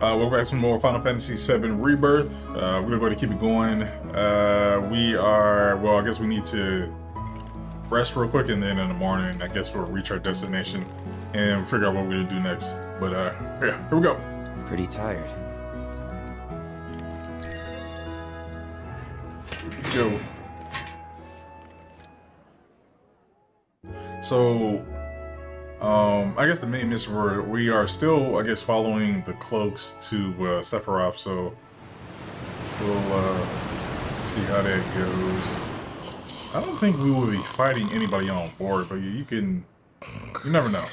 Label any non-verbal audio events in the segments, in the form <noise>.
Uh, we're back to more Final Fantasy VII Rebirth. Uh, we're gonna go ahead and keep it going. Uh, we are, well, I guess we need to rest real quick and then in the morning, I guess we'll reach our destination and figure out what we're gonna do next. But uh, yeah, here we go. Pretty tired. So, um, I guess the main mission we are still, I guess, following the cloaks to uh, Sephiroth. So we'll uh, see how that goes. I don't think we will be fighting anybody on board, but you can, you never know.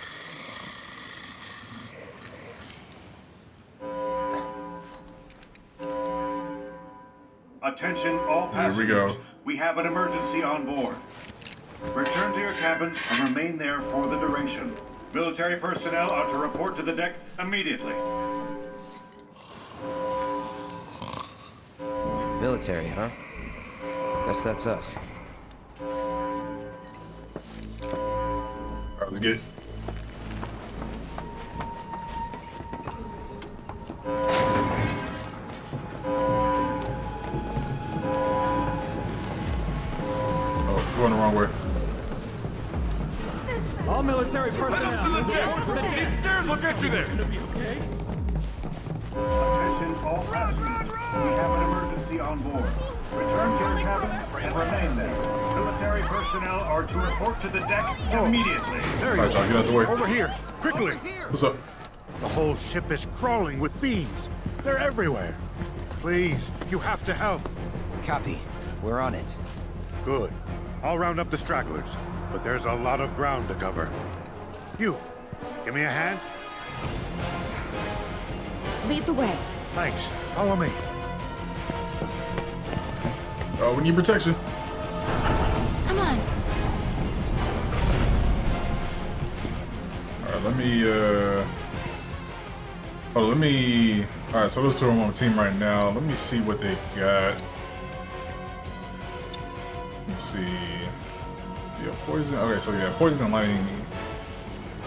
Attention all passengers. Here we go. We have an emergency on board. Return to your cabins and remain there for the duration. Military personnel are to report to the deck immediately. Military, huh? Guess that's us. All right, let's get. Oh, going the wrong way. All military personnel. These stairs will get you there. Attention all passengers. We have an emergency on board. Return to your cabins and remain there. Military personnel are to report to the deck oh. immediately. There All you right, y'all, get out the way. Over here, quickly. Oh, What's up? The whole ship is crawling with fiends. They're everywhere. Please, you have to help. Copy. We're on it. Good. I'll round up the stragglers, but there's a lot of ground to cover. You, give me a hand. Lead the way. Thanks. Follow me. Oh, we need protection. Come on. All right, let me. uh... Oh, let me. All right, so those two are on my team right now. Let me see what they got. Poison. Okay, so yeah, poison and lightning,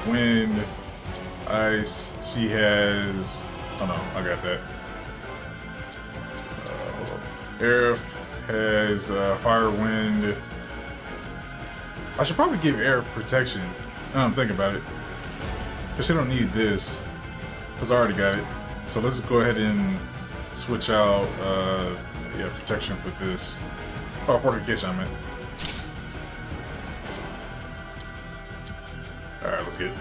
wind, ice. She has. Oh no, I got that. Uh, has uh, fire, wind. I should probably give Aerith protection. Now I'm thinking about it. Cause she don't need this. Cause I already got it. So let's go ahead and switch out uh yeah, protection for this. Oh, fortification I meant. Alright, let's get it.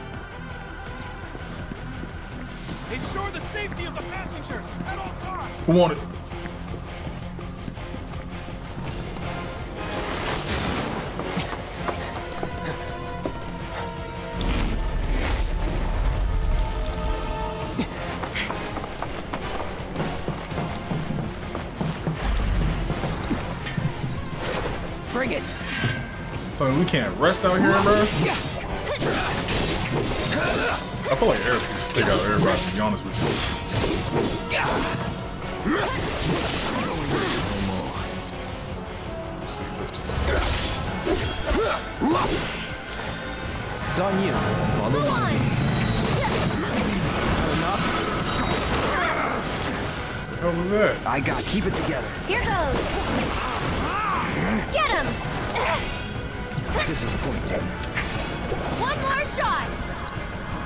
Ensure the safety of the passengers at all costs. Who want it? Bring it! So we can't rest out here, bro? I feel like Aerith can just take out everybody, to be honest with you. It's on you. Follow me. What was that? I got. Keep it together. Here goes. Get him. This is Disappointing. One more shot.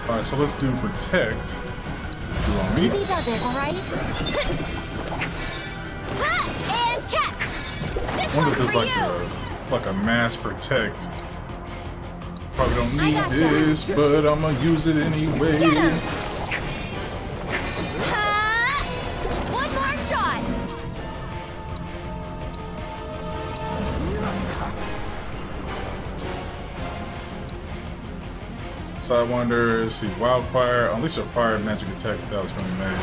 Alright, so let's do protect. Do on me. Easy does it, all right? Ha! And catch. This I wonder if there's like a like a mass protect. Probably don't need this, but I'ma use it anyway. Sidewinder, see Wildfire, unleash a fire magic attack that was really mad.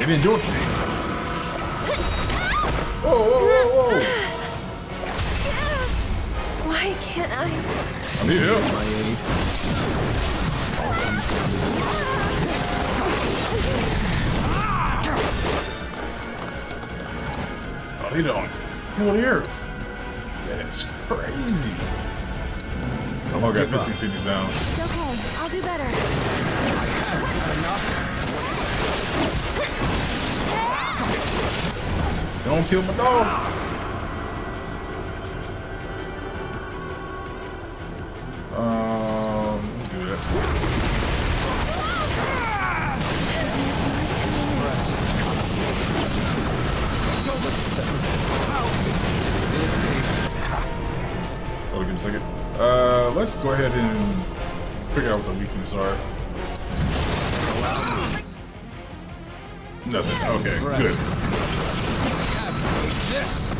It didn't do anything. Whoa, whoa, whoa, whoa! Why can't I? I need help. Oh, he don't. Pull the earth. Yes. crazy. Don't Oh, I got give up. 15 pennies down. It's okay. I'll do better. Don't kill my dog. Go ahead and figure out what the weaknesses are. Nothing. Okay, good. This.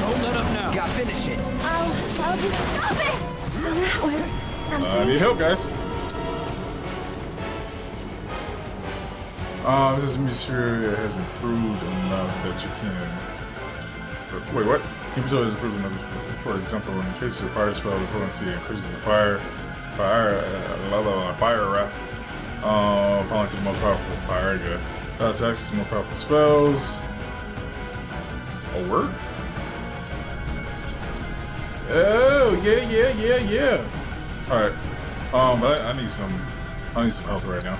Don't let up now. Gotta finish it. I'll, I'll just stop it. That was something. I need help, guys. Um, this is make sure it has improved enough that you can. Wait, what? Episode improved enough. For example, when in case your fire spell, the potency increases the fire, fire, uh, la, fire wrap. Um, falling to the most powerful fire. Good. Uh, more powerful spells. A word? Oh yeah, yeah, yeah, yeah. All right. Um, but I, I need some. I need some health right now.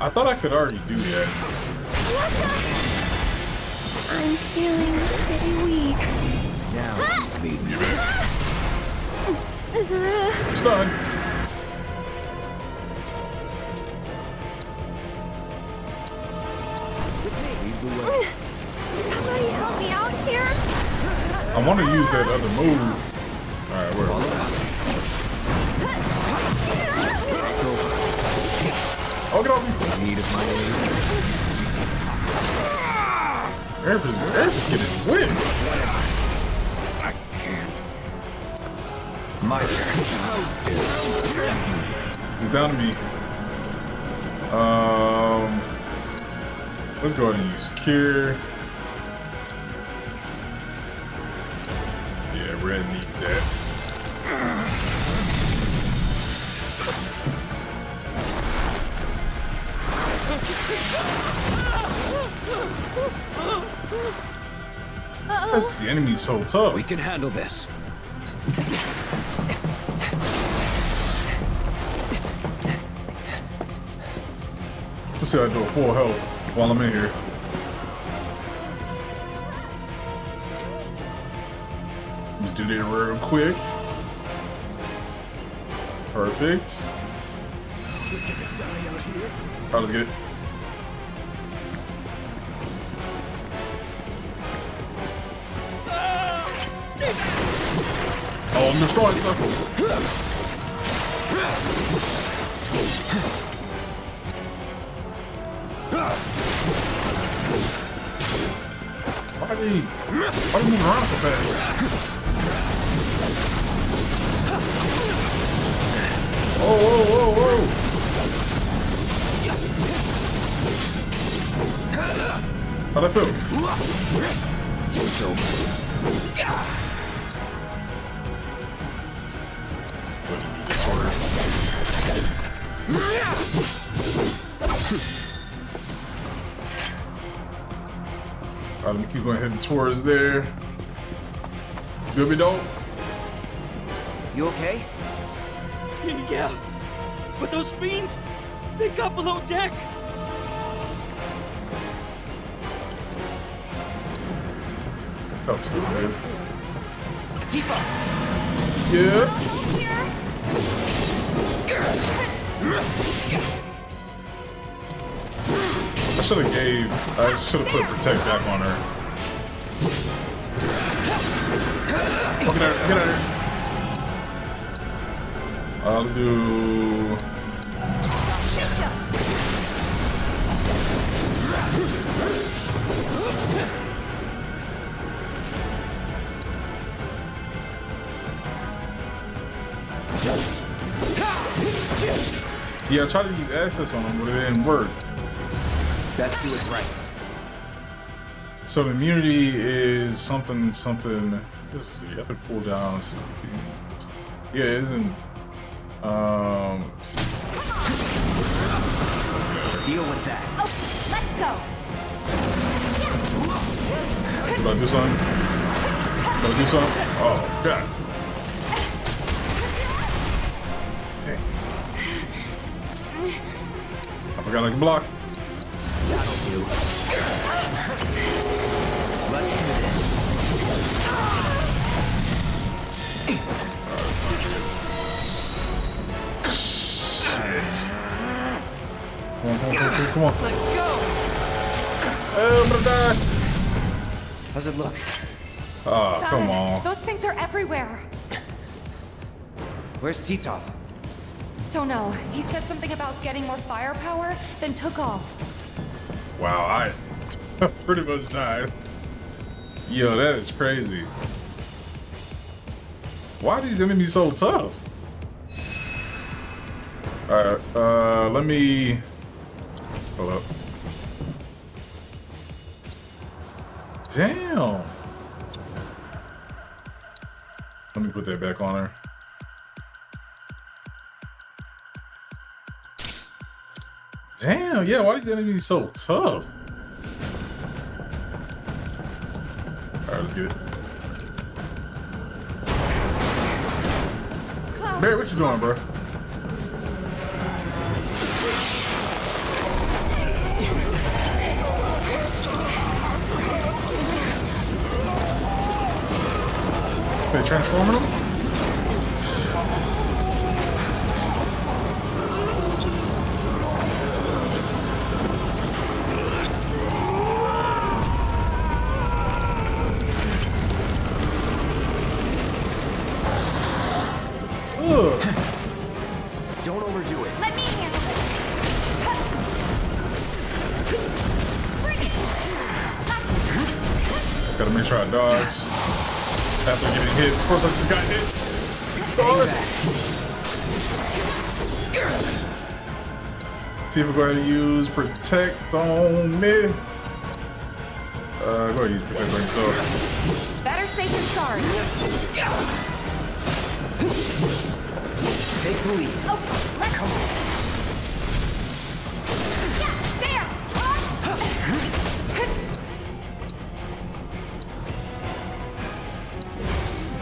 I thought I could already do that. I'm feeling pretty weak. Now, lead me. Stun. Lead the way. Somebody help me out here. I want to use that other move. All right, where? Oh, get off me! Need of my aid. Aerith is, Aerith is getting whipped. I can't. My turn. He's down to me. Um, let's go ahead and use cure. Yeah, red needs that. The enemy's so tough. We can handle this. Let's see how I do a full health while I'm in here. Let's do that real quick. Perfect. Alright, let's get it. I'm destroying stuff. Why are they, why are they moving around so fast? Whoa, whoa, whoa, whoa! How'd I feel? Alright, let me keep going heading towards there. Good me dope. You okay? Yeah, but those fiends, they got below deck. Oh, still dead. Tifa, Yeah. I should have gave. I should have put protect back on her. Oh, get her, Get here. Uh, let's do. Yeah, I tried to use assess on him, but it didn't work. Let's do it right. So the immunity is something, something. Let's see. I have to pull down. things. Yeah, it isn't. Um. Deal with that. Okay, let's go. Should I do something? Gotta do something. Oh, God. Forgot I can block. That'll do. Let's do this. Shit. Come on, come on, come on, come on. Let go! Oh, I'm gonna die. How's it look? Oh, come on. Those things are everywhere. Where's Titov? Don't know. He said something about getting more firepower, then took off. Wow, I <laughs> pretty much died. Yo, that is crazy. Why are these enemies so tough? Alright, uh, let me... Hold up. Damn! Let me put that back on her. Damn, yeah, why are these enemies so tough? Alright, let's get it. Barry, what you doing, bro? Protect on me. Uh, go ahead and use protect on yourself. Better safe than sorry. Take the lead. Oh, let's Come on. Yeah, there!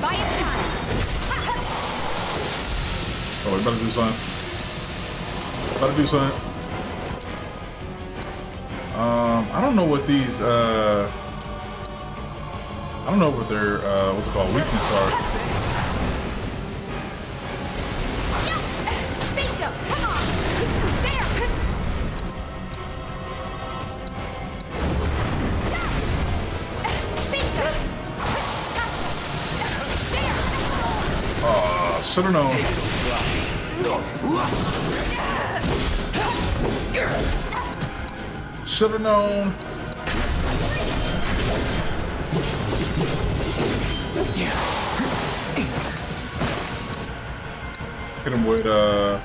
Buy him time. Oh, we better do something. Better do something. Don't know what these, uh, I don't know what their, uh, what's called, weakness are. Bingo! Come on! There! Bingo! Gotcha! There! Uh, should've known. Should've known. With, uh,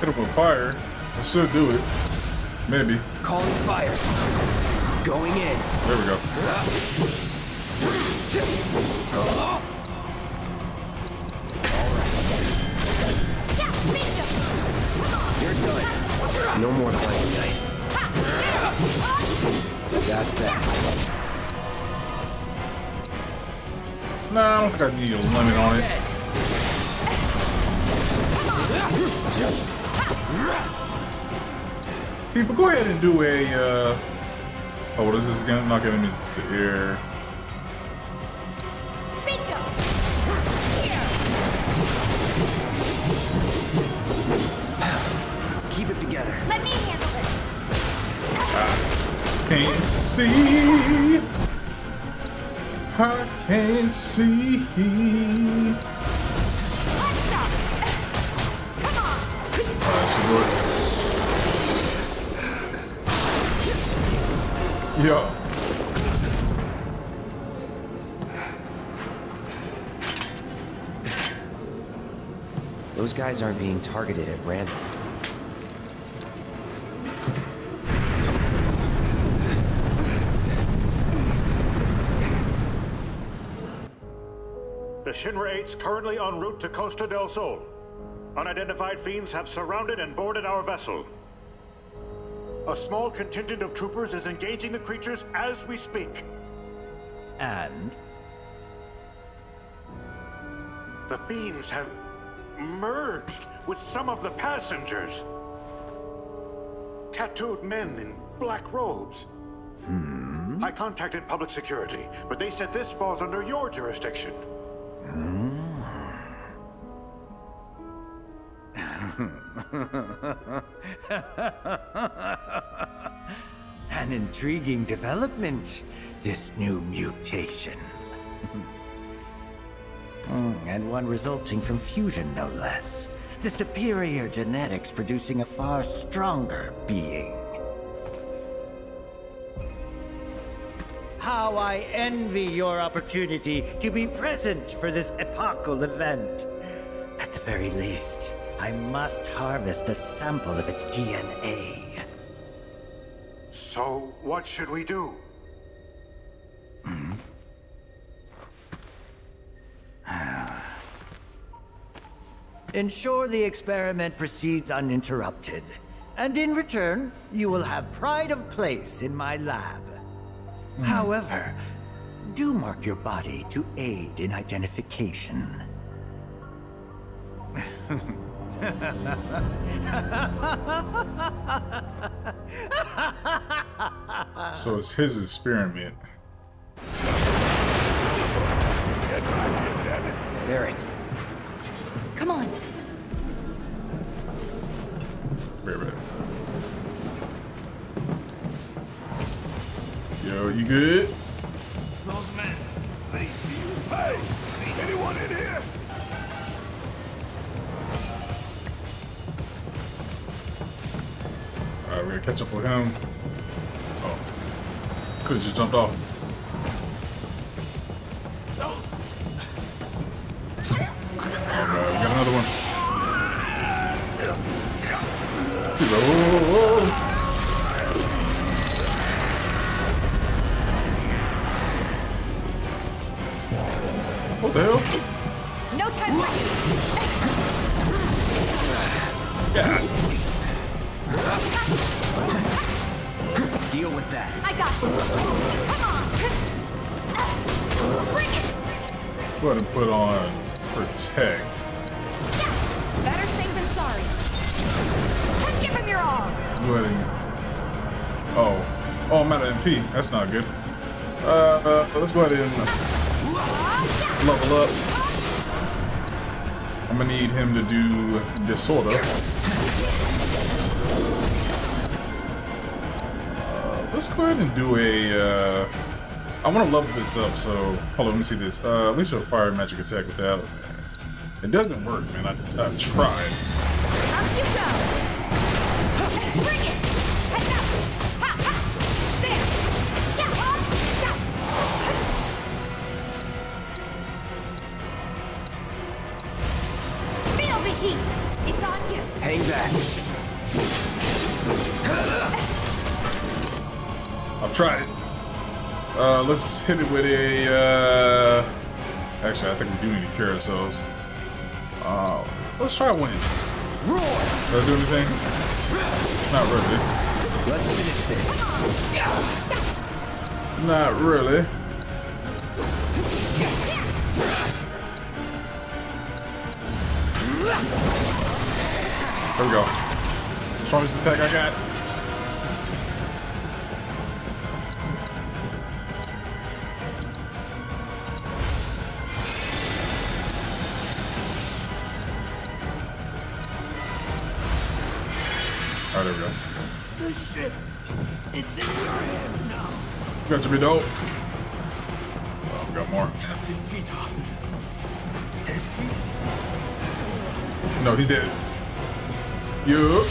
hit him with fire. I should do it. Maybe. Calling fire. Going in. There we go. You're done. No more playing nice. That's that. Nah, I don't think I need a limit on it. Tifa, go ahead and do a, uh... Oh, what is this again? Knock enemies to the air. Keep it together. Let me handle this. I Can't see. I can't see. Let's stop. Come on. Alright, so Yo. Those guys aren't being targeted at random. The Shinra 8's currently en route to Costa del Sol. Unidentified fiends have surrounded and boarded our vessel. A small contingent of troopers is engaging the creatures as we speak. And? The fiends have merged with some of the passengers. Tattooed men in black robes. Hmm? I contacted public security, but they said this falls under your jurisdiction. Hmm? <laughs> An intriguing development, this new mutation. <laughs> Hmm, and one resulting from fusion, no less. The superior genetics producing a far stronger being. How I envy your opportunity to be present for this epochal event. At the very least, I must harvest a sample of its DNA. So, what should we do? Hmm? Ah. Ensure the experiment proceeds uninterrupted. And in return, you will have pride of place in my lab. Hmm. However, do mark your body to aid in identification. <laughs> So it's his experiment. Barret, Come on. Right. Yo, you good? Catch up with him. Oh. Could've just jumped off. That's not good. Uh, let's go ahead and level up. I'm gonna need him to do disorder. Uh, let's go ahead and do a. Uh, I want to level this up, so hold on. Let me see this. Uh, at least a fire magic attack with that. It doesn't work, man. I, I've tried. Hit it with a. Uh... Actually, I think we do need to cure ourselves. Uh, let's try wind. Roar! Does that do anything? Not really. Let's finish this. Not really. There we go. Strongest attack I got. Got to be dope. Oh, we got more. Captain Tito. Is he? No, he's dead. You.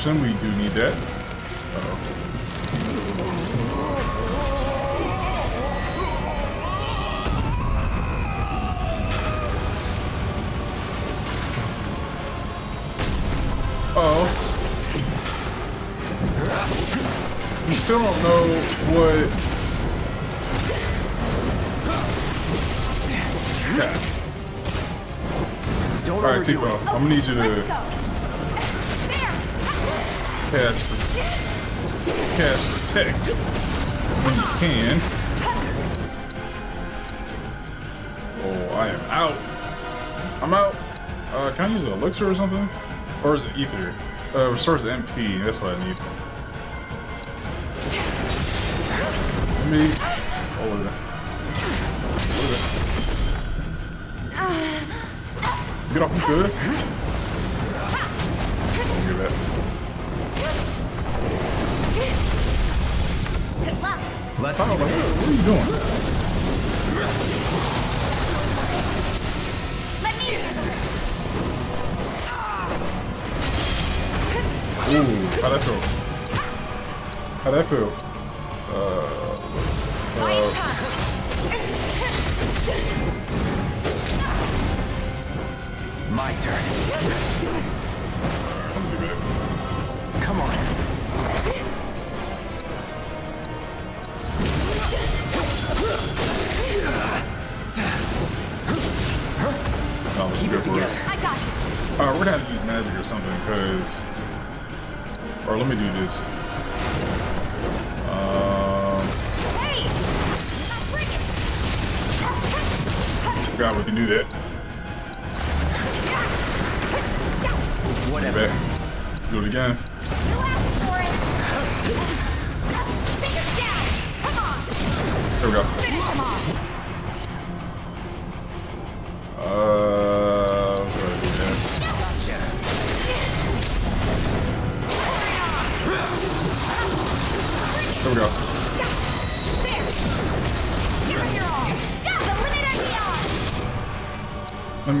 Potion, we do need that. Uh-oh. Uh-oh. We still don't know what. Yeah. All right, Tico. I'm gonna need you to. Cast, cast protect when you can. Oh, I am out. I'm out. Uh, can I use an elixir or something? Or is it ether? Uh, restores the MP. That's what I need. Let me. Oh, that. Look at that. Get off me, good. You doing? Let me. Ooh, how'd that feel? How'd that feel?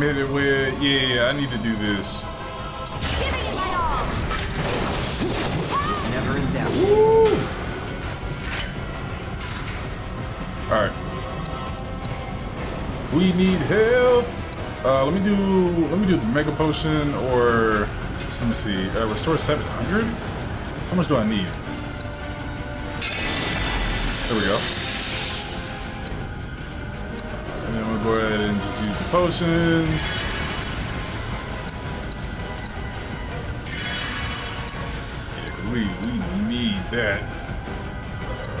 Beyond. I made it with... Yeah, I need to do this. Giving it my all. Never in doubt. Alright. We need help. Uh, let me do let me do the mega potion or let me see. Uh, restore 700. How much do I need? There we go. Potions. We we need that. Uh,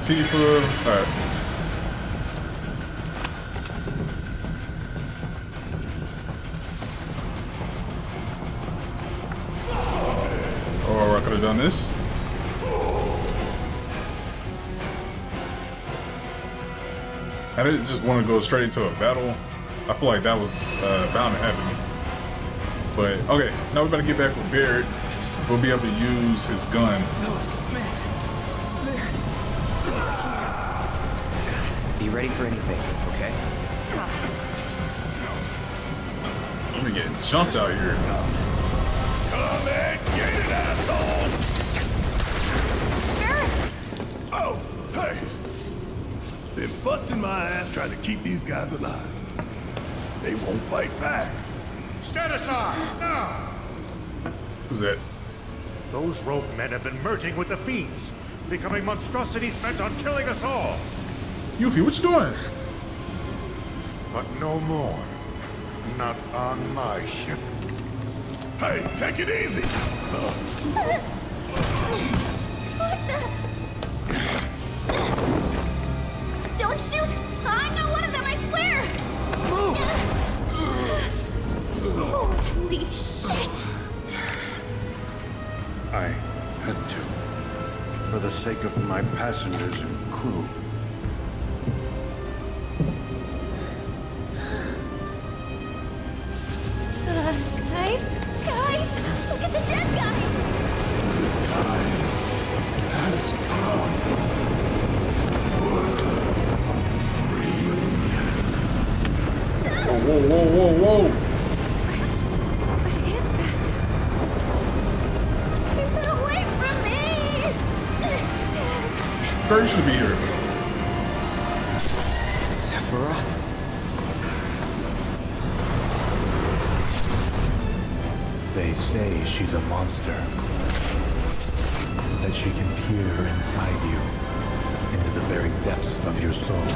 Tifa. All right. I could have done this. I didn't just want to go straight into a battle. I feel like that was uh, bound to happen. But okay, now we're gonna get back with Barret. We'll be able to use his gun. Be ready for anything, okay? I'm gonna get jumped out here. Come and get it, assholes! Oh, hey! Been busting my ass trying to keep these guys alive. They won't fight back. Stand aside, now! Who's that? Those rogue men have been merging with the fiends, becoming monstrosities bent on killing us all. Yuffie, what you doing? But no more. Not on my ship. Hey, take it easy! <laughs> Don't sake of my passengers and crew. Barry should be here. Sephiroth? They say she's a monster. That she can peer inside you, into the very depths of your soul.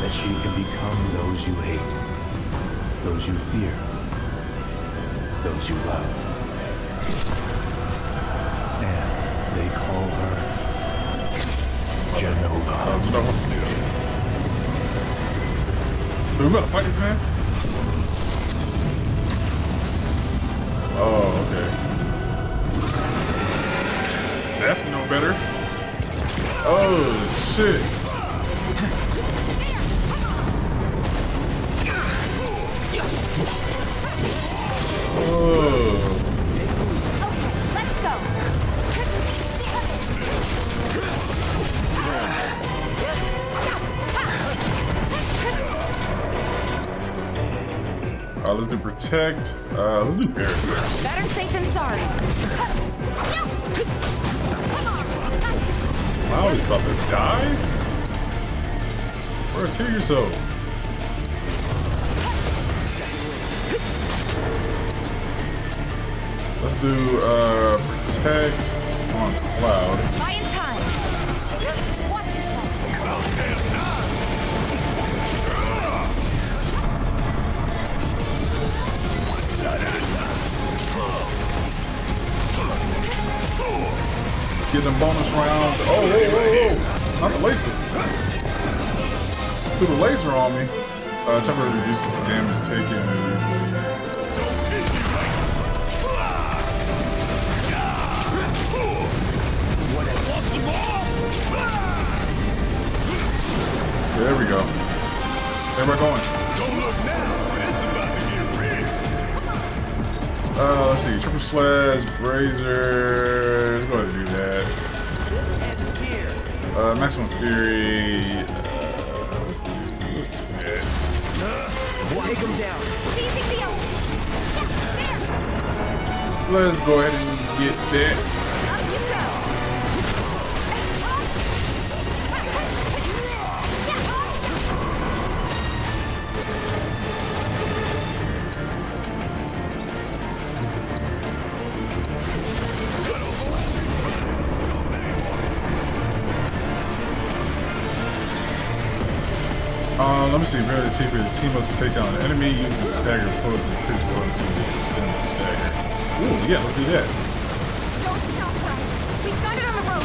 That she can become those you hate, those you fear, those you love. And they call her Jenova. Uh, Jenova. So we gotta fight this man? Oh, okay. That's no better. Oh, shit. Let's do protect. Uh, let's do Barret first. Better safe than sorry. Wow, he's about to die? Bro, kill yourself. Let's do uh, protect on cloud. Get them bonus rounds. Oh, whoa, whoa, whoa. Not the laser. Threw the laser on me. Uh, temporarily reduces damage taken. There we go. I going? Uh, let's see. Triple slash, brazier. Let's go ahead and do that. Uh, maximum fury. Uh, let's do, let's do that. Take him down. Seizing the Let's go ahead and get that. Me see. Really, the team, the up to take down an enemy using the stagger pose and crits pose using the extended stagger. Ooh, yeah, let's do that. Don't stop, Bryce. We've got it on the road.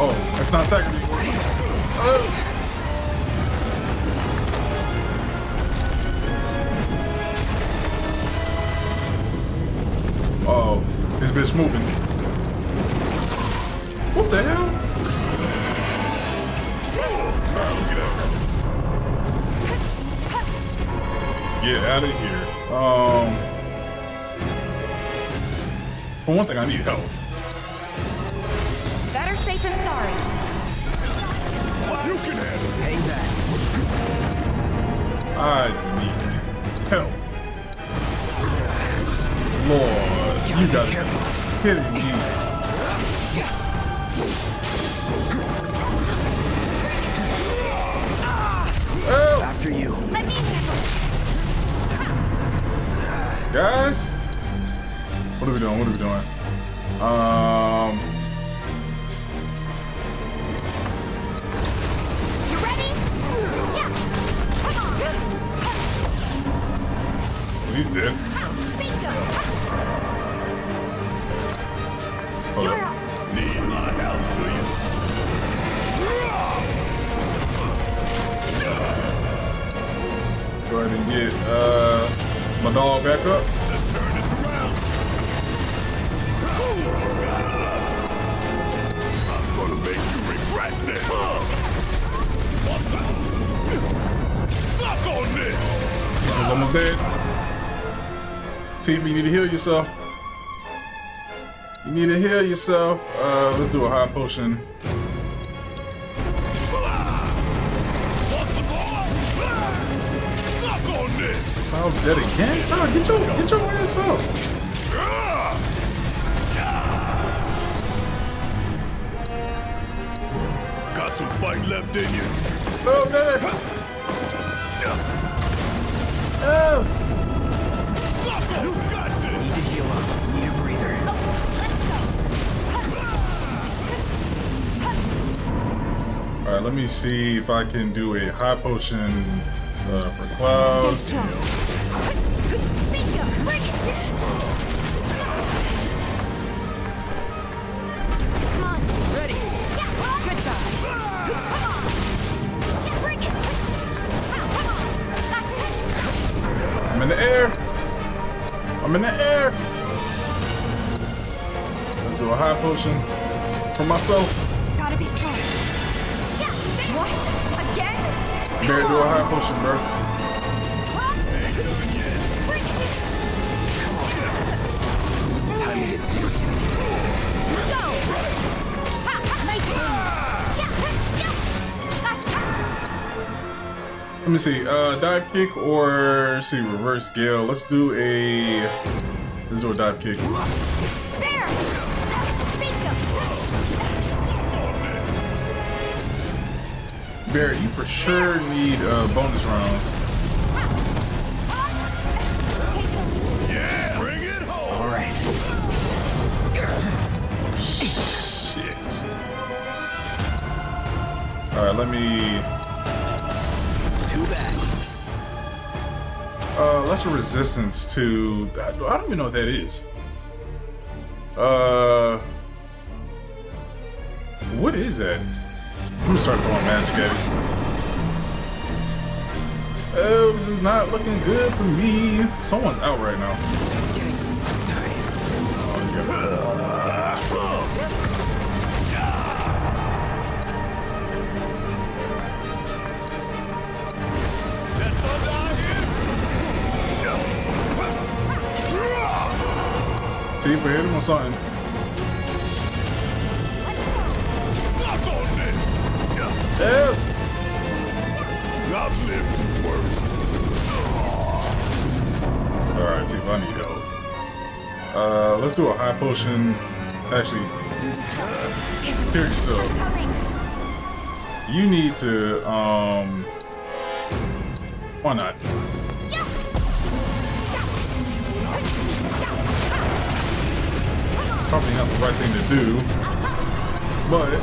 Oh, that's not stagger anymore. Oh, get out of here. Get out. Um. For one thing, I need help. Better safe than sorry. You can handle it. Hang back. I need help. Lord, you gotta be kidding me. Oh, After you. Guys, what are we doing? What are we doing? Um, You ready? Yeah. Come on. he's dead. Hold up. Need my help, do you? Go ahead and get uh my dog back up. This. Tifa's almost dead. Tifa, you need to heal yourself. You need to heal yourself. Uh, let's do a high potion. Dead again? Oh, get your get your ass up. Got some fight left in you. Oh, no. Oh. Suck on. You got this. Need to heal up. Need a breather. All right, let me see if I can do a high potion uh, for Cloud. Stay strong. For myself. Gotta be smart. Yeah, what? Again? Bear, do a high potion, bro. Time to get serious. Go! Ha, ha, nice. Yeah, yeah. Let me see. Uh, dive kick or see reverse gale. Let's do a let's do a dive kick. Barret, you for sure need uh, bonus rounds. Yeah. Bring it home. All right. Shit. All right, let me. Too bad. Uh, lesser resistance to. I don't even know what that is. Uh, what is that? I'm gonna start throwing magic at it. Oh, this is not looking good for me. Someone's out right now. Just getting started. Yeah. That thunder out here. T for hit him or something. Let's do a high potion. Actually, here yourself. You need to, um, why not? Probably not the right thing to do, but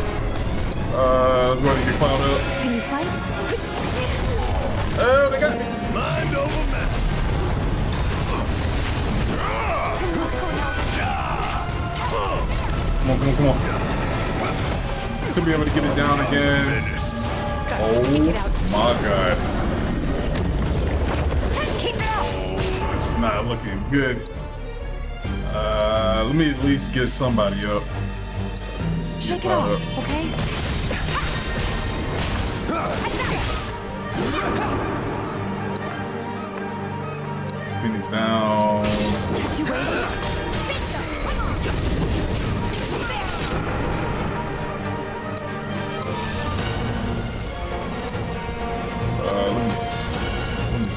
uh, let's go ahead and get cloud up. Can you fight? Oh, they got me. Mind over matter. Come on, come on, come on. Could be able to get it down again. Finished. Gotta stick it out. Oh my god. It! It's not looking good. Uh, let me at least get somebody up. Shake it off, okay? Phoenix down.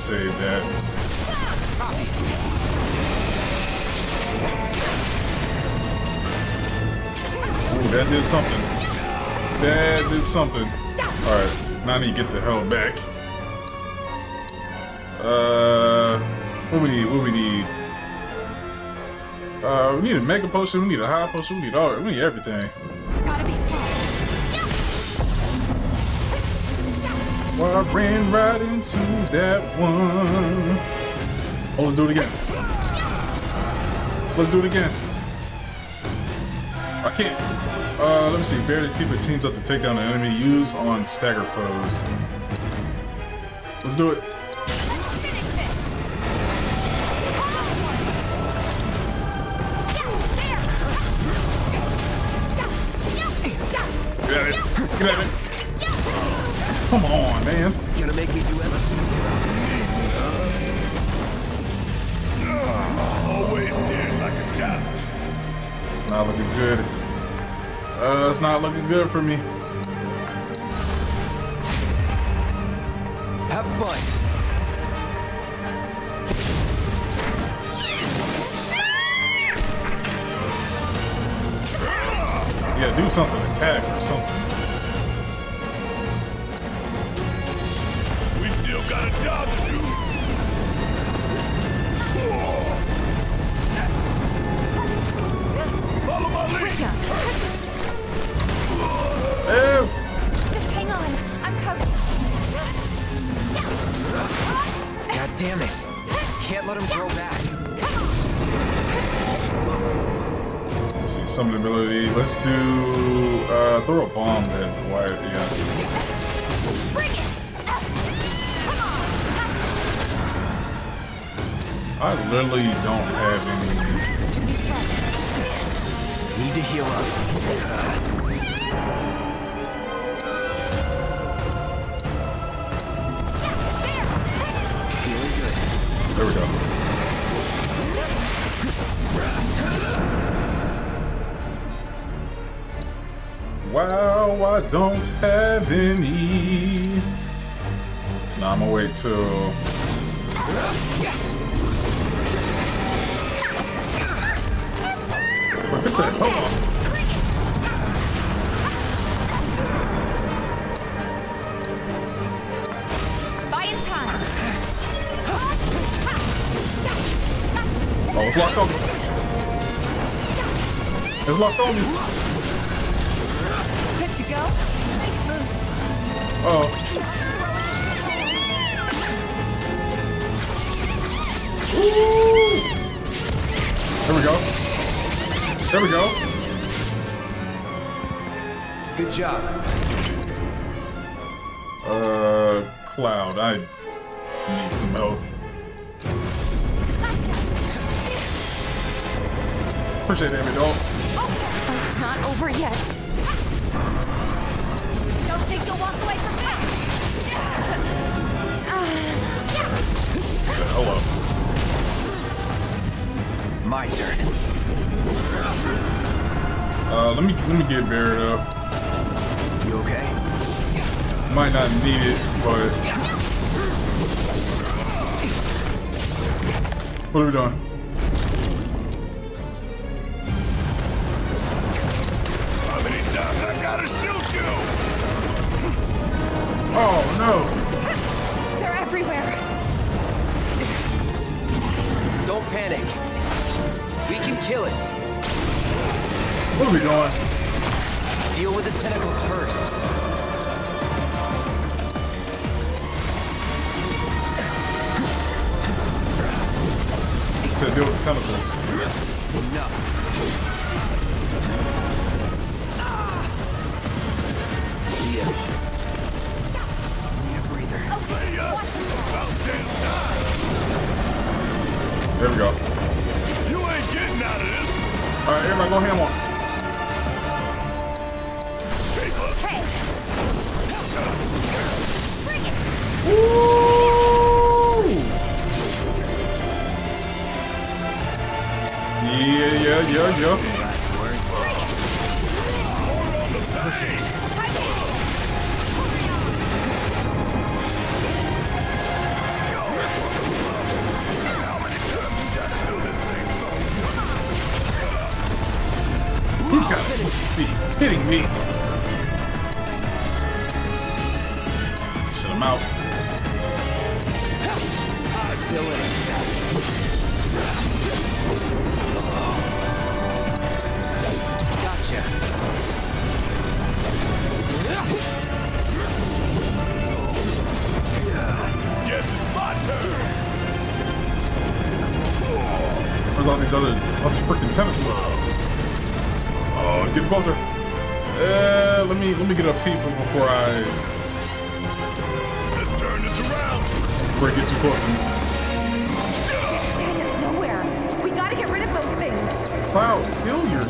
Save that. Ooh, that did something. That did something. All right, now I need to get the hell back. Uh, what we need? What we need? Uh, we need a mega potion. We need a high potion. We need all. We need everything. Well, I ran right into that one. Oh, let's do it again. Let's do it again. I can't. Uh, let me see. Barely Tifa teams up to take down an enemy Use on stagger foes. Let's do it. This! Got it. Get at it. Come on, man. Gonna make me do everything. Always dead like a shot. Not looking good. Uh, it's not looking good for me. Have fun. Yeah, do something, attack or something. I literally don't have any. Let's do this right. Need to heal up. There we go. Wow, I don't have any. Nah, I'm gonna wait till. Locked on me. Good to go. Nice move. Oh. There we go. There we go. Good job. Uh, Cloud, I need some help. Appreciate it, Amy, dog. This fight's not over yet. Don't think you'll walk away from that. Hello. My turn. Uh, let me let me get Barret up. You okay? Might not need it, but what are we doing? Times I gotta shoot you? Oh no! They're everywhere. Don't panic. We can kill it. What are we doing? Deal with the tentacles first. He said deal with the tentacles. Enough. There we go. You ain't getting out of this. All right, everybody go ham on. Hey. Bring it. Woo! Yeah, yeah, yeah, yeah. Kidding me. Shut him out.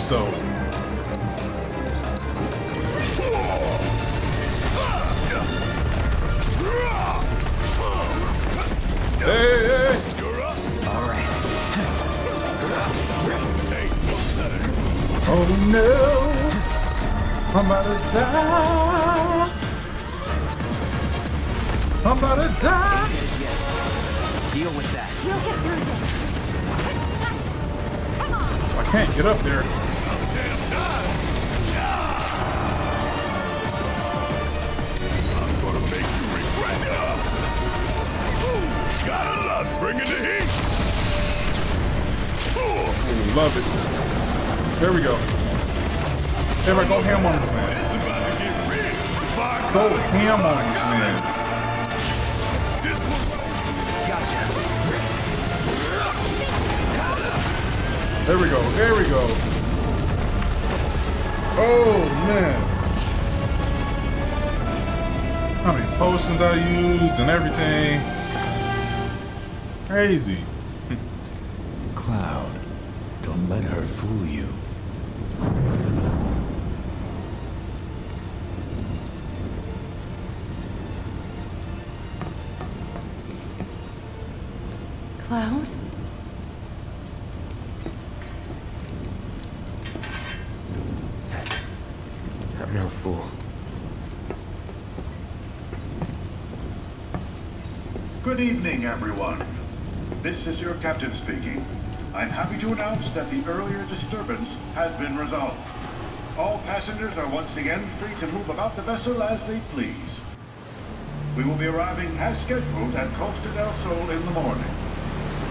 so. Hey, hey. All right. <laughs> Oh no! I'm about to die! I'm about to die! Deal with that. You'll get through this. Come on. I can't get up there. Ham on this man. It's about to get real. Go ham on this man. There we go. There we go. Oh man. How many potions I used and everything. Crazy. Cloud? I'm no fool. Good evening, everyone. This is your captain speaking. I'm happy to announce that the earlier disturbance has been resolved. All passengers are once again free to move about the vessel as they please. We will be arriving as scheduled at Costa del Sol in the morning.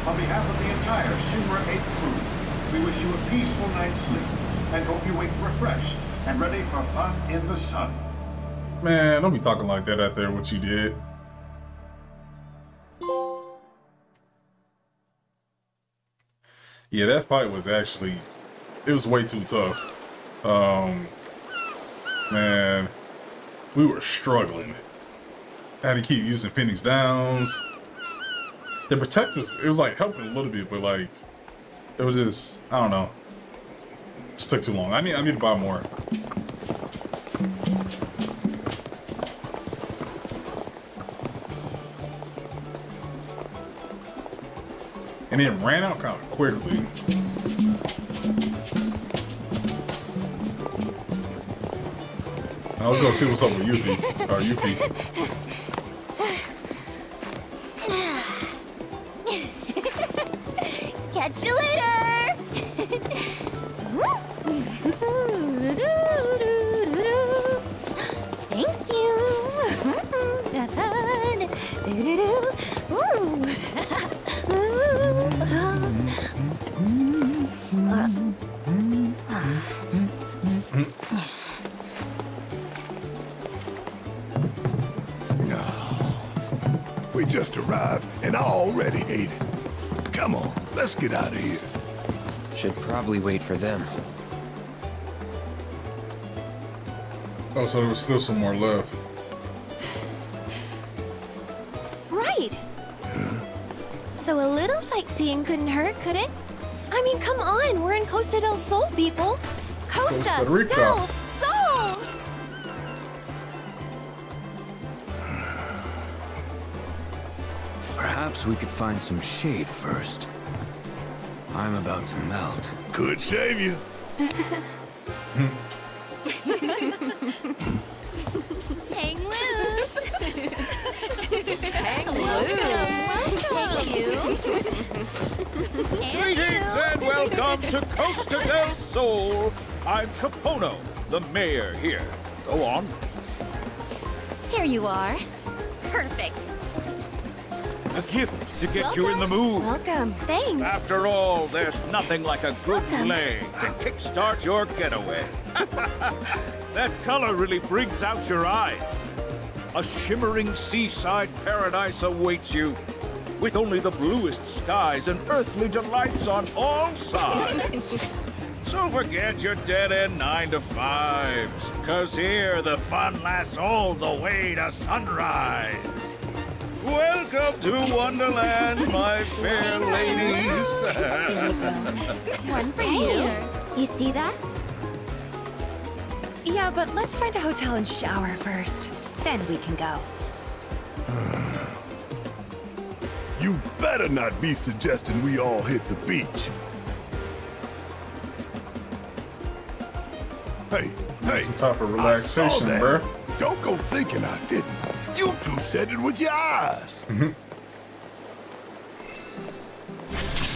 On behalf of the entire Shinra 8 crew, we wish you a peaceful night's sleep and hope you wake refreshed and ready for fun in the sun. Man, don't be talking like that out there, what you did. Yeah, that fight was actually, it was way too tough. Um, man, we were struggling. I had to keep using Phoenix Downs. The Protect was, it was like helping a little bit, but like, it was just, I don't know. Just took too long. I need, I need to buy more. and it ran out kind of quickly. I was gonna see what's up with Yuffie, or Yuffie. We just arrived and I already hate it. Come on, let's get out of here. Should probably wait for them. Oh, so there was still some more left. Right. So a little sightseeing couldn't hurt, could it? I mean, come on, we're in Costa del Sol, people. Costa, Costa Rica. del Perhaps we could find some shade first. I'm about to melt. Could save you. Hang loose. Hang loose. Thank you. Greetings and welcome to Costa del Sol. I'm Kapono, the mayor here. Go on. Here you are. Perfect. A gift to get you in the mood. Welcome. Thanks. After all, there's nothing like a good Welcome. play to kickstart your getaway. <laughs> that color really brings out your eyes. A shimmering seaside paradise awaits you, with only the bluest skies and earthly delights on all sides. <laughs> so forget your dead-end nine to fives, cause here the fun lasts all the way to sunrise. Welcome to Wonderland, my fair ladies. One for you. You see that? Yeah, but let's find a hotel and shower first. Then we can go. You better not be suggesting we all hit the beach. Hey, hey. Some type of relaxation, that. bruh. Don't go thinking I didn't. You two said it with your eyes. Mm-hmm.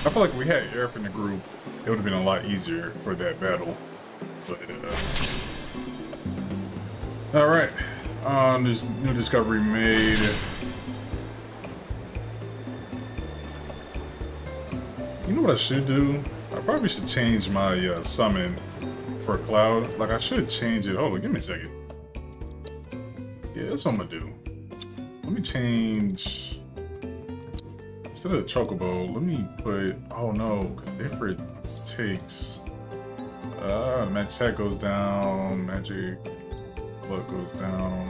I feel like we had Aerith in the group, it would have been a lot easier for that battle. But, uh... Alright. Um, there's new discovery made. You know what I should do? I probably should change my uh, summon for Cloud. Like, I should change it. Hold on, give me a second. Yeah, that's what I'm gonna do. Let me change... Instead of the Chocobo, let me put... Oh no, because Ifrit takes... Uh, magic attack goes down, magic blood goes down.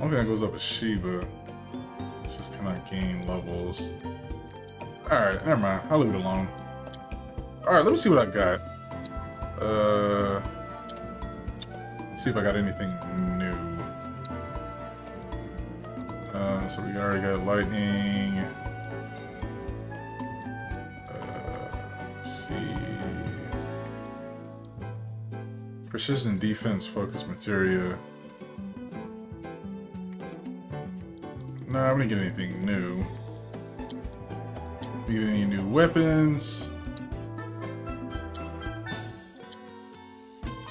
Only thing that goes up is Shiva. It's just kind of gain levels. Alright, never mind. I'll leave it alone. Alright, let me see what I got. Uh, see if I got anything so we already got lightning. Uh, see. Precision defense focus materia. Nah, we didn't get anything new. Get any new weapons.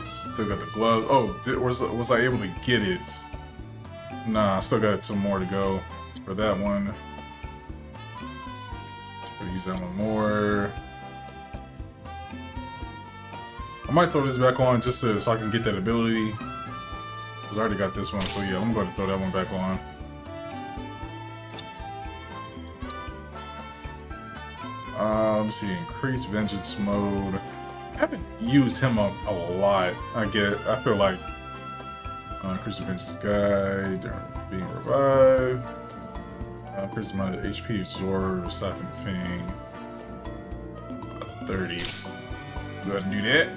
Still got the glove. Oh, did, was was I able to get it? Nah, I still got some more to go for that one. Gotta use that one more. I might throw this back on just to, so I can get that ability. Cause I already got this one, so yeah, I'm going to throw that one back on. Uh, let me see, increase vengeance mode. I haven't used him a, a lot. I get, I feel like uh, the vengeance guide during being revived. Uh, my HP absorb, siphon fang. Uh, 30. Go ahead and do that.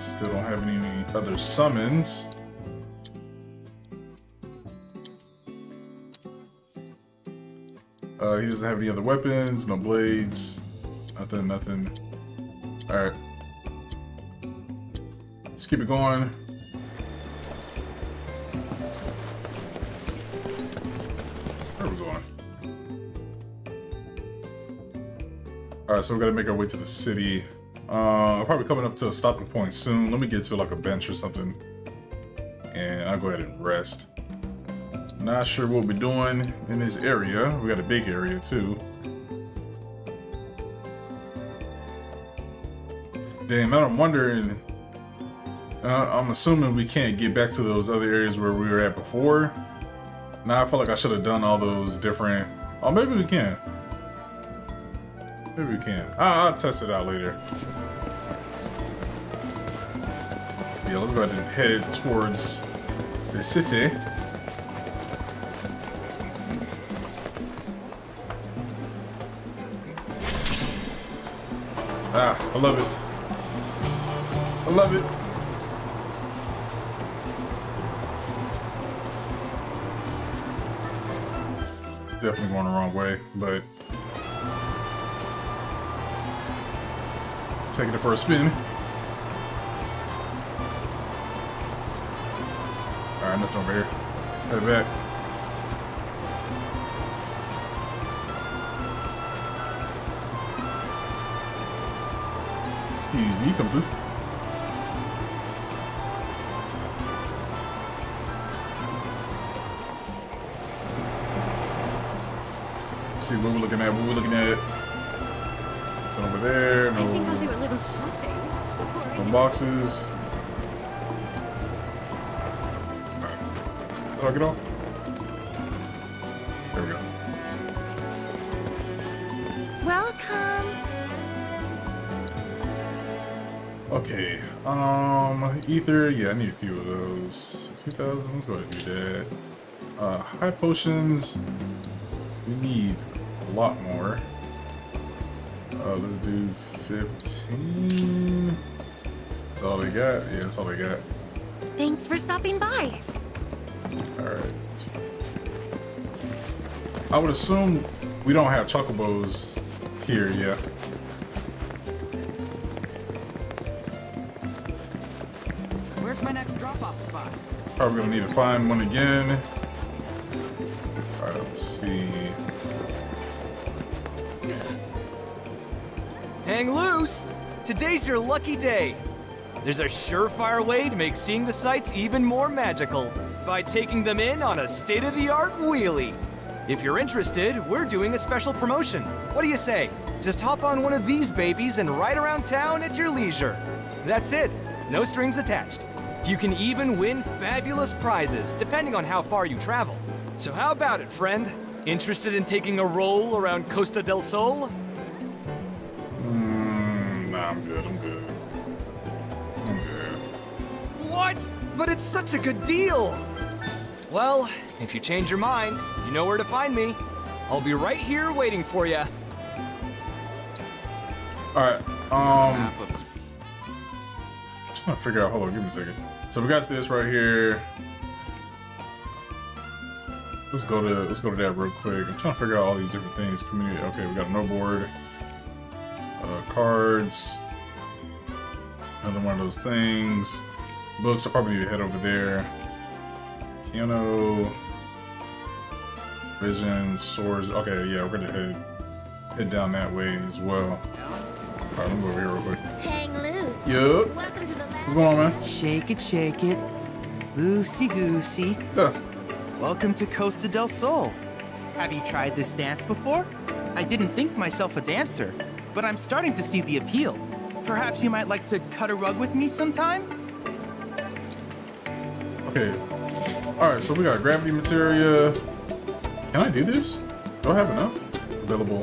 Still don't have any other summons. Uh, he doesn't have any other weapons, no blades, nothing, nothing. Alright. Keep it going. Where we going? Alright, so we gotta make our way to the city. Uh, probably coming up to a stopping point soon. Let me get to like a bench or something. And I'll go ahead and rest. Not sure what we're doing in this area. We got a big area too. Damn, I'm wondering. Uh, I'm assuming we can't get back to those other areas where we were at before. Now I feel like I should have done all those different. Oh, maybe we can. Maybe we can. I'll, I'll test it out later. Yeah, let's go ahead and head towards the city. Ah, I love it. I love it. Definitely going the wrong way, but taking it for a spin. Alright, nothing over here. Head back. Excuse me, come through. See what we're looking at. What we're looking at. Over there. I think I'll do a little shopping no boxes. Did I get off? There we go. Welcome. Okay. Um, ether. Yeah, I need a few of those. 2,000. Let's go ahead and do that. Uh, high potions. We need lot more. Uh, let's do 15. That's all they got? Yeah, that's all they got. Thanks for stopping by. Alright. I would assume we don't have chocobos here yet. Where's my next drop-off spot? Probably gonna need to find one again. Hang loose! Today's your lucky day. There's a surefire way to make seeing the sights even more magical by taking them in on a state-of-the-art wheelie. If you're interested, we're doing a special promotion. What do you say? Just hop on one of these babies and ride around town at your leisure. That's it. No strings attached. You can even win fabulous prizes depending on how far you travel. So how about it, friend? Interested in taking a roll around Costa del Sol? Nah, I'm good. I'm good. I'm good. What? But it's such a good deal! Well, if you change your mind, you know where to find me. I'll be right here waiting for you. Alright, um... I'm trying to figure out, hold on, give me a second. So we got this right here. Let's go to let's go to that real quick. I'm trying to figure out all these different things. Community. Okay, we got a no board, uh, cards, another one of those things. Books. I'll probably need to head over there. Piano, visions, swords. Okay, yeah, we're gonna head head down that way as well. All right, let me go over here real quick. Hang loose. Yup. Welcome to the What's going on, man? Shake it, shake it. Loosey goosey. Yeah. Welcome to Costa del Sol. Have you tried this dance before? I didn't think myself a dancer, but I'm starting to see the appeal. Perhaps you might like to cut a rug with me sometime? Okay. Alright, so we got gravity materia. Can I do this? Do I have enough? Available.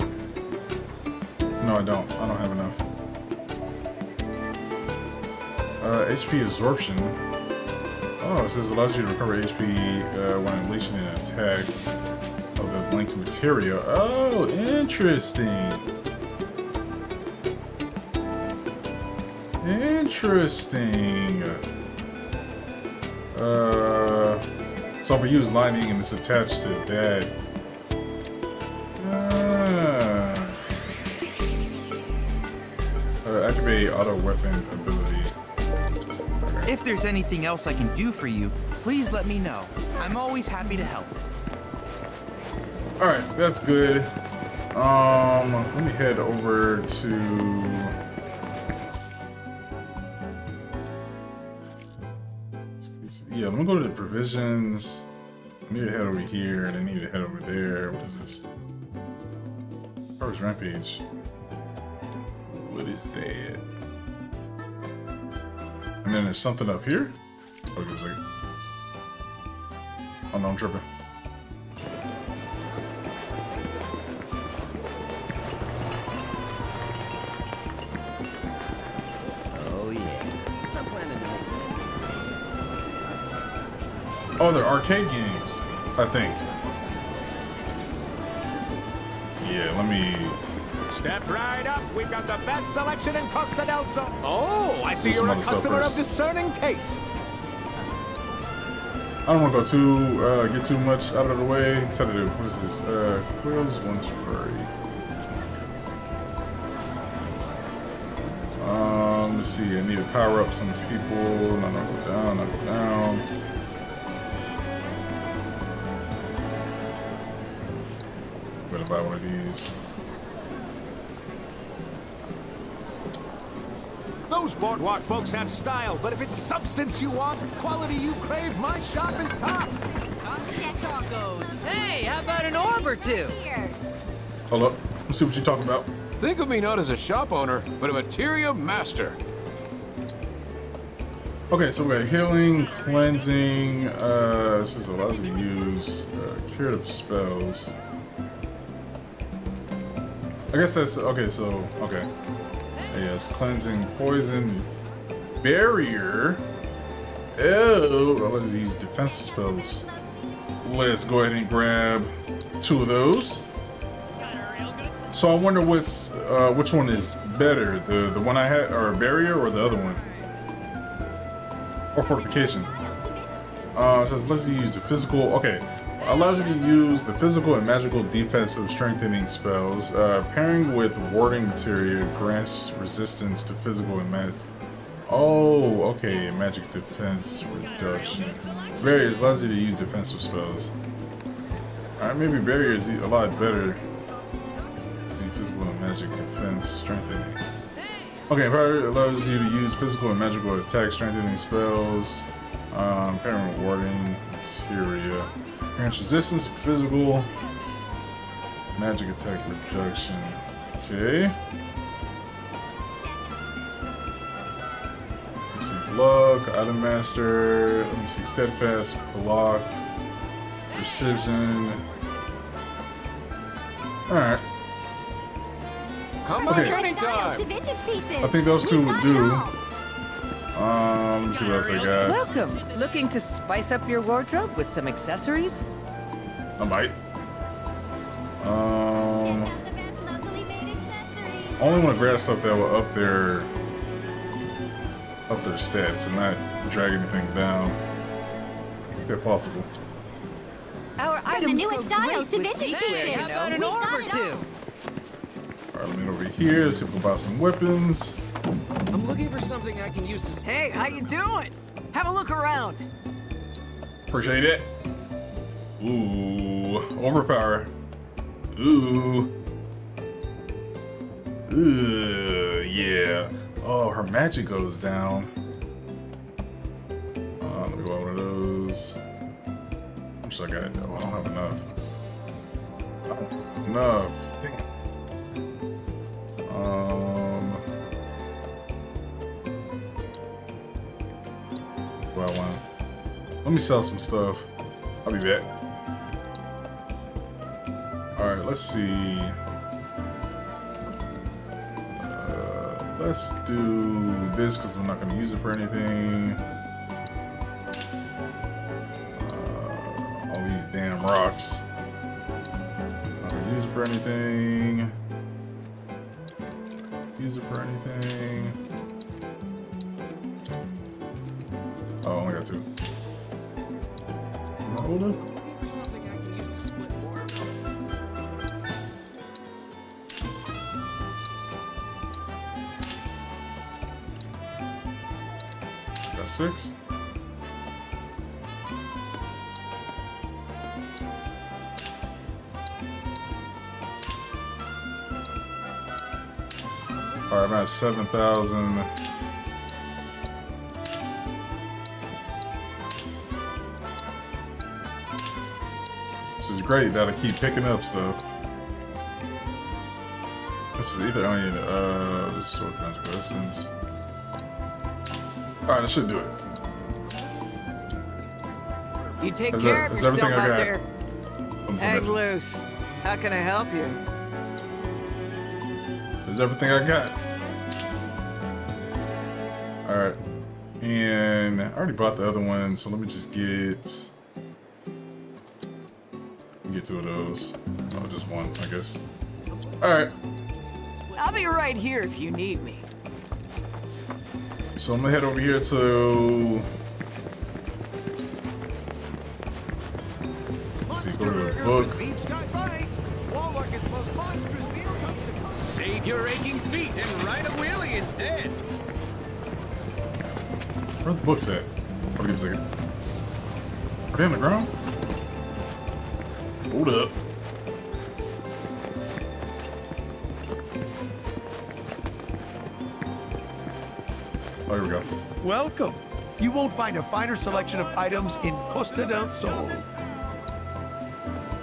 No, I don't. I don't have enough. Uh, HP absorption. Oh, it says allows you to recover HP uh, when unleashing an attack of the linked materia. Oh, interesting. Interesting. Uh, so if I use lightning and it's attached to that. Ah. Uh, activate auto weapon ability. If there's anything else I can do for you, please let me know. I'm always happy to help. All right, that's good. Um, let me head over to. Yeah, gonna go to the provisions. I need to head over here, and I need to head over there. What is this? First rampage. What is that? And then there's something up here. Oh, give a second. Oh no, I'm tripping. Oh, they're arcade games, I think. Yeah, let me. Step right up. We've got the best selection in Costa del Sol. Oh, I see you're a customer of discerning taste. I don't want to go too uh, get too much out of the way. Instead of what is this? Uh, Quills one's furry. Um, let's see. I need to power up some people. No, no, go down. No, go down. Better buy one of these. Those boardwalk folks have style, but if it's substance you want, quality you crave, my shop is tops. Hey, how about an orb or two? Hold up. Let's see what you're talking about. Think of me not as a shop owner, but a materia master. Okay, so we got healing, cleansing. Uh, this is allows you to use uh, curative spells. I guess that's okay. So okay, yes, cleansing, poison, barrier. Oh, you to use defensive spells. Let's go ahead and grab two of those. So I wonder what's uh, which one is better, the the one I had, or barrier, or the other one. Or fortification. Uh, it says let's use the physical. Okay, allows you to use the physical and magical defensive strengthening spells. Uh, pairing with warding materia grants resistance to physical and mag Oh, okay. Magic defense reduction. Barriers allows you to use defensive spells. Alright, maybe barrier is a lot better. See, physical and magic defense strengthening. Okay, barrier allows you to use physical and magical attack strengthening spells. Um, parent rewarding materia. Grants resistance physical magic attack reduction. Okay. Let's see, block, item master. Let me see, steadfast, block, precision. All right. Come Okay. on anytime. To. I think those two would do. Um, let me see what else they got. Welcome. Looking to spice up your wardrobe with some accessories? I might. Um, I only want to grab stuff that will up their up their stats and not drag anything down, if possible. Our From the newest styles to with vintage geekwear, pieces. you know. We got orb it two. All right, let me over here. See if we can buy some weapons. I'm looking for something I can use to. Hey, how you doing? Have a look around. Appreciate it. Ooh, overpower. Ooh. Ooh, yeah. Oh, her magic goes down. Uh, let me buy one of those. How much I got though? I don't have enough. I don't have enough. Dang. Um. Let me sell some stuff. I'll be back. Alright, let's see. Uh, let's do this because I'm not going to use it for anything. Uh, all these damn rocks. Not going to use it for anything. All right, I'm at seven thousand. This is great that I keep picking up stuff. This is either need uh sword magic essence. Alright, I should do it. You take care of yourself out there. I'm Hang loose. How can I help you? Is everything I got. I already bought the other one, so let me just get get two of those. Oh, just one, I guess. Alright. I'll be right here if you need me. So I'm gonna head over here to let's see, go to the book. Save your aching feet and ride a wheelie instead. Where are the books at? Hold on, give me a second. Are they on the ground? Hold up. Oh, here we go. Welcome. You won't find a finer selection of items in Costa del Sol.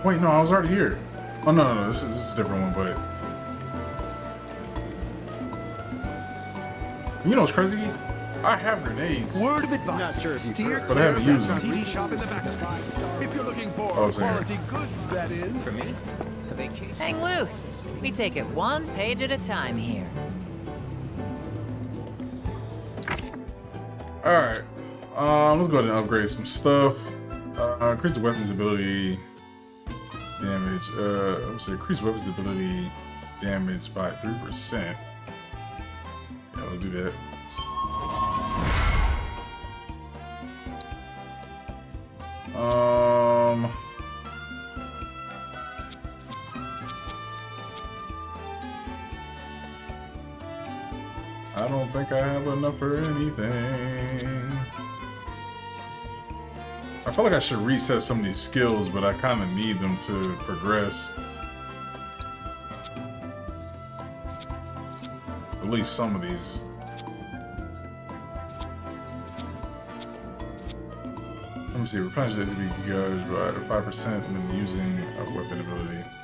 Wait, no, I was already here. Oh no, no, no, this is, this is a different one, but you know what's crazy? I have grenades. Word of advice. Not sure if you've heard. But I haven't used them. TV shop in the back street. If you're looking for Oh, it's in here. quality goods, that is. For me? A vacation? Hang loose. We take it one page at a time here. All right, um, let's go ahead and upgrade some stuff. Uh, increase the weapon's ability damage. Uh, let's say increase weapon's ability damage by three percent. Yeah, we'll do that. Um. I don't think I have enough for anything. I feel like I should reset some of these skills, but I kind of need them to progress. At least some of these. Let me see, replenish the be judged by 5% when using a weapon ability.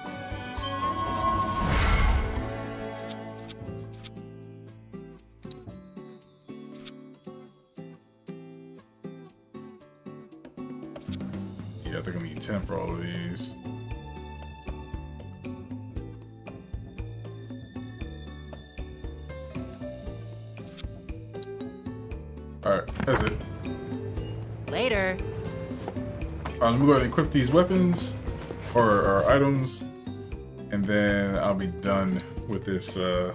Go ahead and equip these weapons or, or items, and then I'll be done with this. Uh,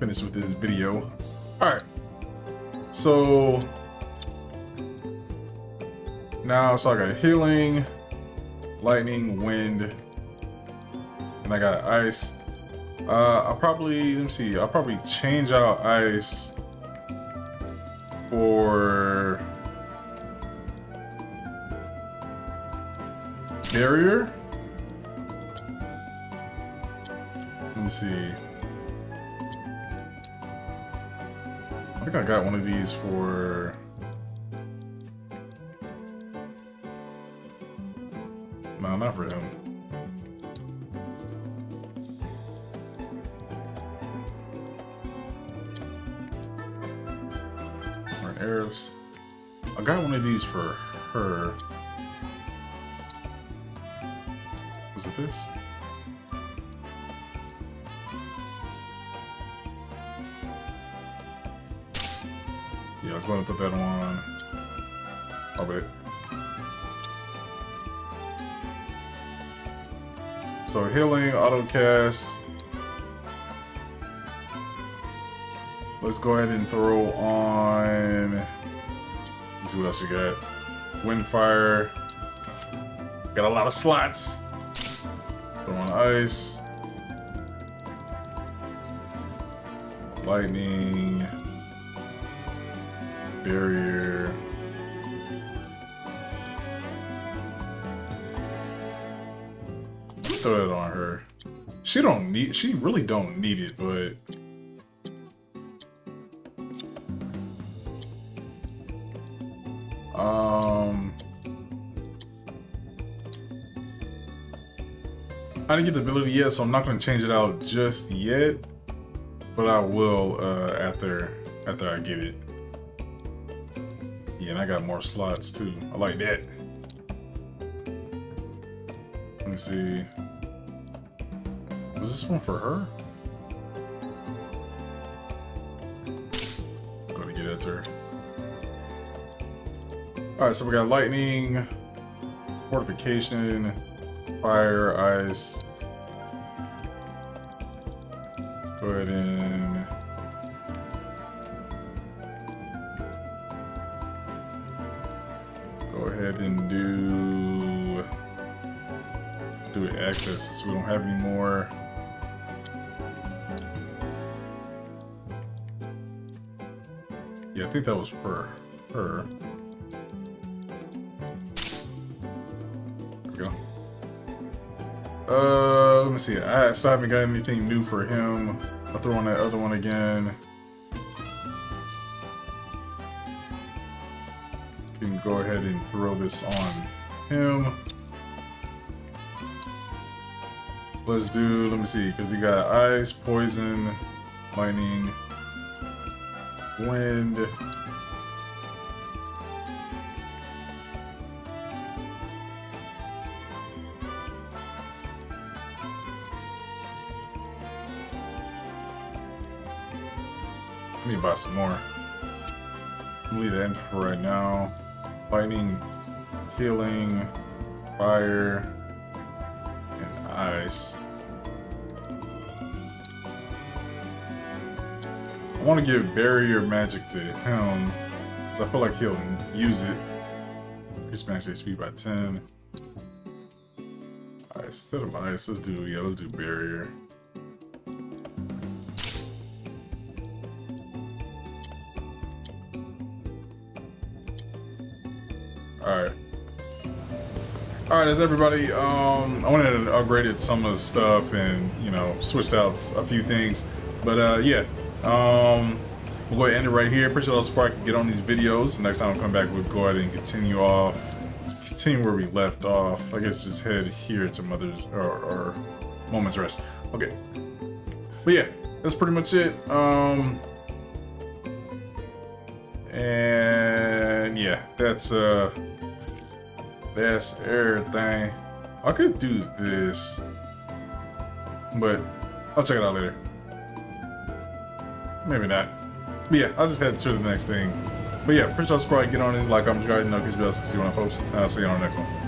finish with this video. Alright, so now, so I got healing, lightning, wind, and I got ice. Uh, I'll probably, let me see, I'll probably change out ice for barrier. Let me see. I think I got one of these for No, not for him. Or Arabs. I got one of these for her. It this? Yeah, I was going to put that on. I'll wait. So healing, auto cast. Let's go ahead and throw on. Let's see what else you got. Windfire. Got a lot of slots. Ice. Lightning. Barrier. throw it on her. She don't need. She really don't need it, but. I didn't get the ability yet, so I'm not going to change it out just yet. But I will uh, after after I get it. Yeah, and I got more slots too. I like that. Let me see. Was this one for her? Go to get it to her. Alright, so we got lightning, fortification, fire, ice. Let's go ahead and go ahead and do do it assess since we don't have any more. Yeah, I think that was for her. Uh, let me see. I still haven't got anything new for him. I'll throw on that other one again. Can go ahead and throw this on him. Let's do, let me see, because he got ice, poison, lightning, wind. Buy some more. Leave that in for right now. Lightning, healing, fire, and ice. I want to give barrier magic to him because I feel like he'll use it. Increase max HP by 10. Alright, instead of ice, let's do yeah, let's do barrier. Alright, as everybody, um, I went ahead and upgraded some of the stuff and, you know, switched out a few things. But, uh, yeah. Um, we'll go ahead and end it right here. Appreciate all the support get on these videos. Next time I come back, we'll go ahead and continue off, continue where we left off. I guess just head here to Mother's, or, or Moment's Rest. Okay. But yeah, that's pretty much it. Um, and yeah, that's uh, that's everything. I could do this, but I'll check it out later. Maybe not. But yeah, I'll just head to the next thing. But yeah, pretty sure I'll probably get on this like I'm trying to know because see you when I post. And I'll see you on the next one.